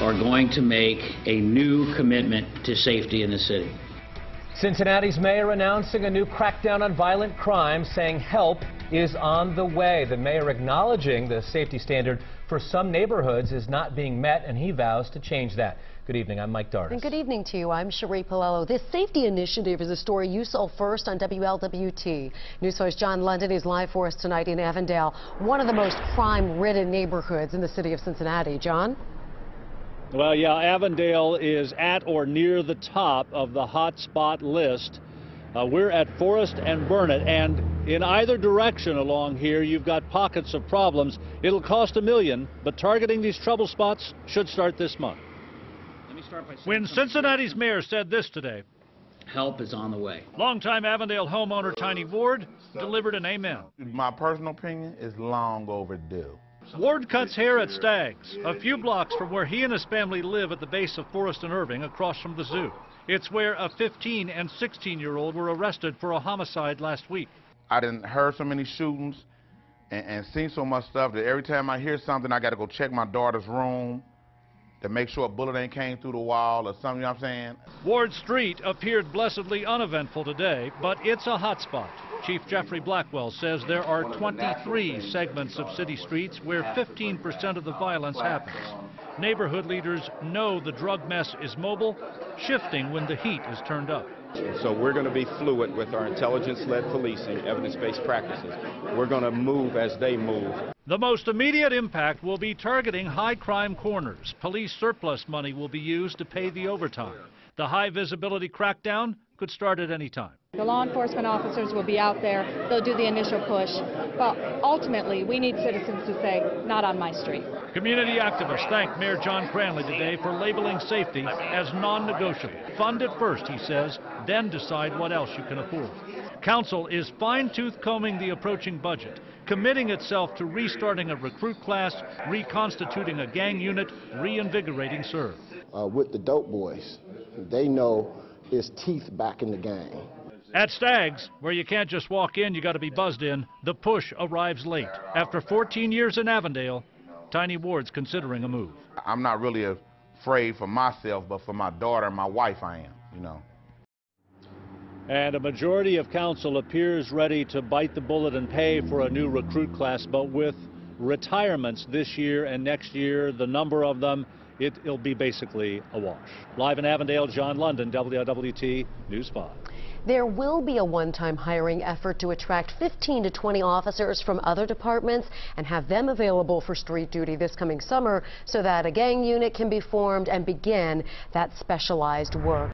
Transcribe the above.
are going to make a new commitment to safety in the city. Cincinnati's mayor announcing a new crackdown on violent crime, saying help is on the way. The mayor acknowledging the safety standard for some neighborhoods is not being met, and he vows to change that. Good evening. I'm Mike Dardis. And good evening to you. I'm Sheree Paolello. This safety initiative is a story you saw first on WLWT. News host John London is live for us tonight in Avondale, one of the most crime-ridden neighborhoods in the city of Cincinnati. John? Well, yeah, Avondale is at or near the top of the hotspot list. Uh, we're at Forest and Burnet, and in either direction along here, you've got pockets of problems. It'll cost a million, but targeting these trouble spots should start this month. When Cincinnati's mayor said this today, Help is on the way. longtime Avondale homeowner Tiny Ward delivered an amen. My personal opinion is long overdue. Ward cuts hair at Stags, a few blocks from where he and his family live at the base of Forest and Irving across from the zoo. It's where a 15 and 16 year old were arrested for a homicide last week. I didn't heard so many shootings and, and seen so much stuff that every time I hear something, I got to go check my daughter's room to make sure a bullet ain't came through the wall or something, you know what I'm saying? Ward Street appeared blessedly uneventful today, but it's a hot spot. Chief Jeffrey Blackwell says there are 23 segments of city streets where 15% of the violence happens. Neighborhood leaders know the drug mess is mobile, shifting when the heat is turned up. So we're going to be fluid with our intelligence-led policing, evidence-based practices. We're going to move as they move. The most immediate impact will be targeting high crime corners. Police surplus money will be used to pay the overtime. The high visibility crackdown could start at any time. The law enforcement officers will be out there. They'll do the initial push. But ultimately, we need citizens to say, not on my street. Community activists thanked Mayor John Cranley today for labeling safety as non-negotiable. Fund it first, he says, then decide what else you can afford. Council is fine-tooth combing the approaching budget, committing itself to restarting a recruit class, reconstituting a gang unit, reinvigorating CIRV. uh, with the dope boys. They know it's teeth back in the game. At Stags, where you can't just walk in, you got to be buzzed in, the push arrives late. After 14 years in Avondale, Tiny Ward's considering a move. I'm not really afraid for myself, but for my daughter and my wife, I am, you know. And a majority of council appears ready to bite the bullet and pay for a new recruit class, but with retirements this year and next year, the number of them, it, it'll be basically a wash. Live in Avondale, John London, WLWT News 5. There will be a one-time hiring effort to attract 15 to 20 officers from other departments and have them available for street duty this coming summer so that a gang unit can be formed and begin that specialized work.